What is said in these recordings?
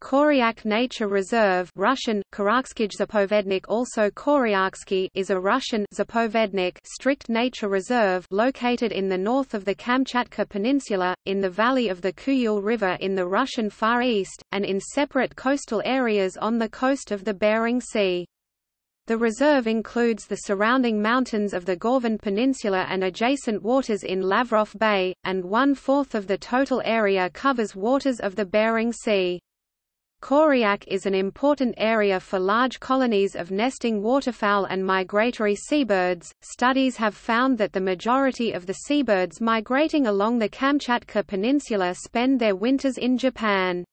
Koryak Nature Reserve Russian, Zapovednik also Koryaksky is a Russian Zapovednik strict nature reserve located in the north of the Kamchatka Peninsula, in the valley of the Kuyul River in the Russian Far East, and in separate coastal areas on the coast of the Bering Sea. The reserve includes the surrounding mountains of the Gorvan Peninsula and adjacent waters in Lavrov Bay, and one-fourth of the total area covers waters of the Bering Sea. Koryak is an important area for large colonies of nesting waterfowl and migratory seabirds. Studies have found that the majority of the seabirds migrating along the Kamchatka Peninsula spend their winters in Japan.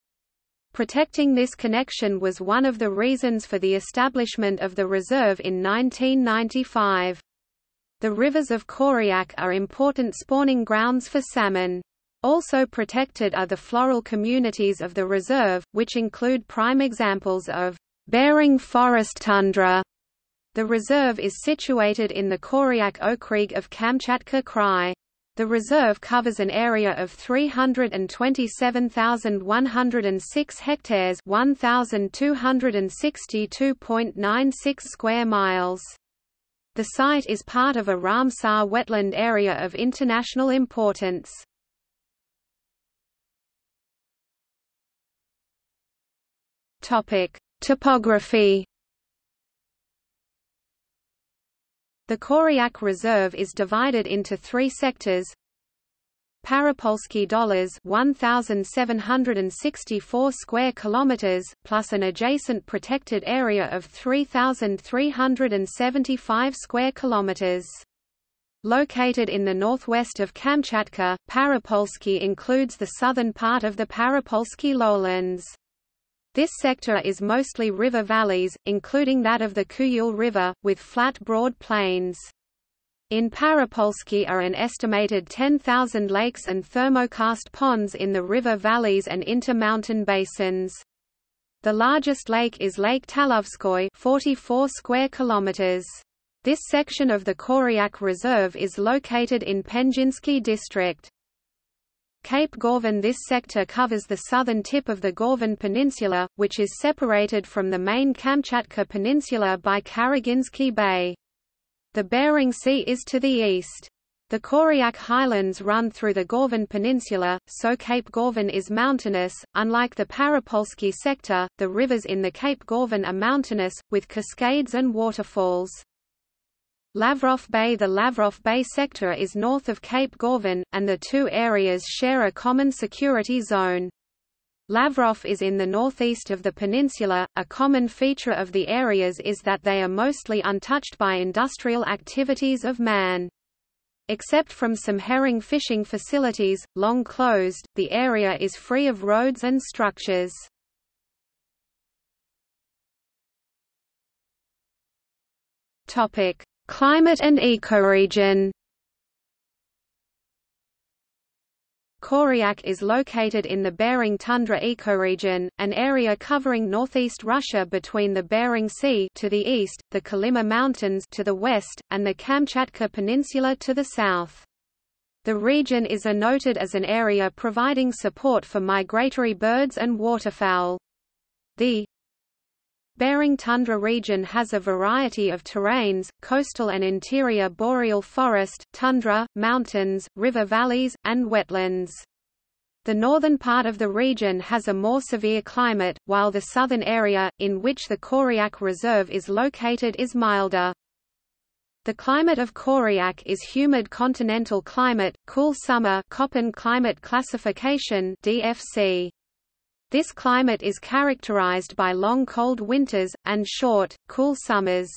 Protecting this connection was one of the reasons for the establishment of the reserve in 1995. The rivers of Koryak are important spawning grounds for salmon. Also protected are the floral communities of the reserve, which include prime examples of Bering forest tundra. The reserve is situated in the Koryak Okrug of Kamchatka Krai. The reserve covers an area of 327,106 hectares 1,262.96 square miles. The site is part of a Ramsar wetland area of international importance. Topic: Topography. The Koryak Reserve is divided into three sectors. Parapolsky dollars 1764 square kilometers plus an adjacent protected area of 3375 square kilometers. Located in the northwest of Kamchatka, Parapolsky includes the southern part of the Parapolsky lowlands. This sector is mostly river valleys, including that of the Kuyul River, with flat broad plains. In Parapolsky are an estimated 10,000 lakes and thermokarst ponds in the river valleys and intermountain basins. The largest lake is Lake Talovskoy 44 square kilometers. This section of the Koryak Reserve is located in Penzhinsky district. Cape Gorvan This sector covers the southern tip of the Gorvan Peninsula, which is separated from the main Kamchatka Peninsula by Karaginsky Bay. The Bering Sea is to the east. The Koryak Highlands run through the Gorvan Peninsula, so Cape Gorvan is mountainous. Unlike the Parapolsky sector, the rivers in the Cape Gorvan are mountainous, with cascades and waterfalls. Lavrov Bay The Lavrov Bay sector is north of Cape Gorvin, and the two areas share a common security zone. Lavrov is in the northeast of the peninsula. A common feature of the areas is that they are mostly untouched by industrial activities of man. Except from some herring fishing facilities, long closed, the area is free of roads and structures. Topic: Climate and ecoregion Koryak is located in the Bering tundra ecoregion, an area covering northeast Russia between the Bering Sea to the east, the Kolyma Mountains to the west, and the Kamchatka Peninsula to the south. The region is noted as an area providing support for migratory birds and waterfowl. The Bering tundra region has a variety of terrains, coastal and interior boreal forest, tundra, mountains, river valleys, and wetlands. The northern part of the region has a more severe climate, while the southern area, in which the Koryak Reserve is located is milder. The climate of Koryak is humid continental climate, cool summer Köppen climate classification DFC. This climate is characterized by long cold winters, and short, cool summers.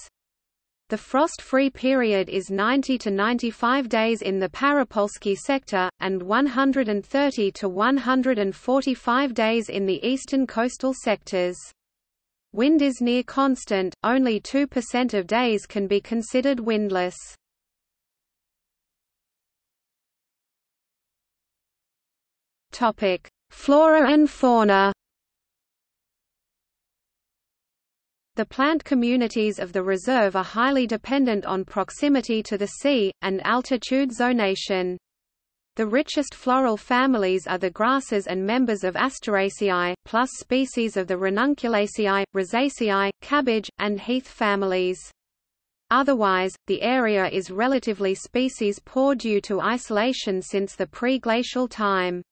The frost-free period is 90 to 95 days in the Parapolsky sector, and 130 to 145 days in the eastern coastal sectors. Wind is near constant, only 2% of days can be considered windless. Flora and fauna The plant communities of the reserve are highly dependent on proximity to the sea, and altitude zonation. The richest floral families are the grasses and members of Asteraceae, plus species of the Ranunculaceae, Rosaceae, cabbage, and heath families. Otherwise, the area is relatively species poor due to isolation since the pre-glacial time.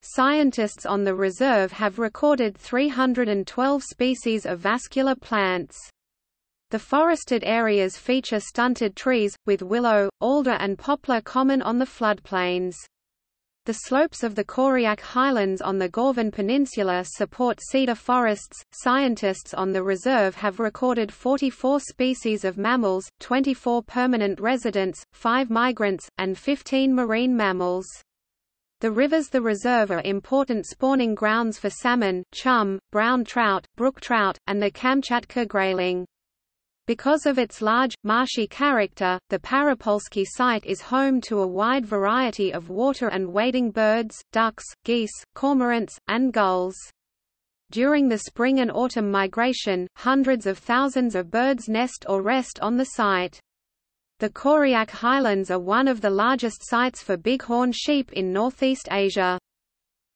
Scientists on the reserve have recorded 312 species of vascular plants. The forested areas feature stunted trees, with willow, alder and poplar common on the floodplains. The slopes of the Koryak Highlands on the Gorvan Peninsula support cedar forests. Scientists on the reserve have recorded 44 species of mammals, 24 permanent residents, 5 migrants, and 15 marine mammals. The rivers the reserve are important spawning grounds for salmon, chum, brown trout, brook trout, and the Kamchatka grayling. Because of its large, marshy character, the Parapolsky site is home to a wide variety of water and wading birds, ducks, geese, cormorants, and gulls. During the spring and autumn migration, hundreds of thousands of birds nest or rest on the site. The Koryak Highlands are one of the largest sites for bighorn sheep in Northeast Asia.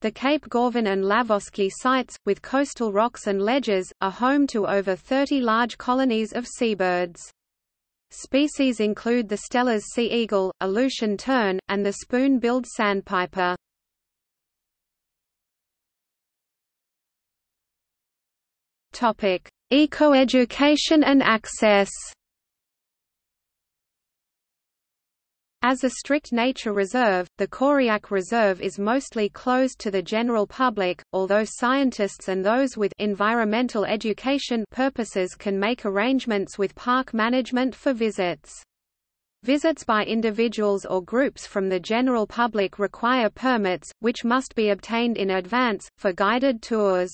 The Cape Gorvan and Lavosky sites, with coastal rocks and ledges, are home to over 30 large colonies of seabirds. Species include the Steller's sea eagle, Aleutian tern, and the spoon-billed sandpiper. Ecoeducation and access As a strict nature reserve, the Koryak Reserve is mostly closed to the general public, although scientists and those with environmental education purposes can make arrangements with park management for visits. Visits by individuals or groups from the general public require permits, which must be obtained in advance, for guided tours.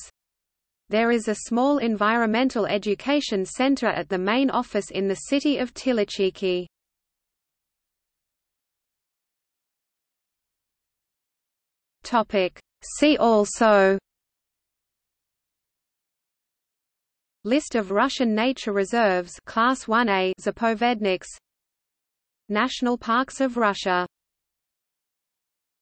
There is a small environmental education center at the main office in the city of Tilichiki. Topic. See also List of Russian nature reserves Class 1A Zapovedniks National Parks of Russia